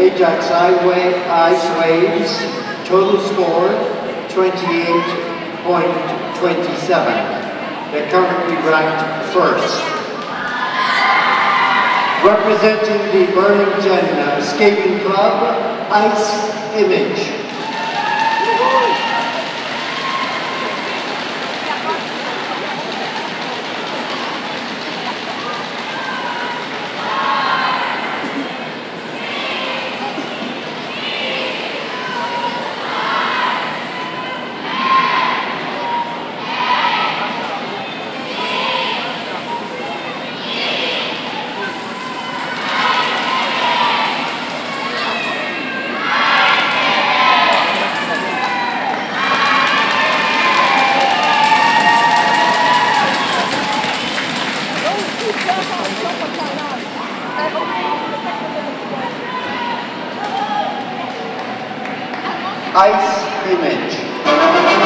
Ajax Ice Waves, total score 28.27. They're currently ranked first. Representing the Burlington Skating Club, Ice Image. Ice Image.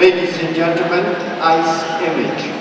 Ladies and gentlemen, Ice Image.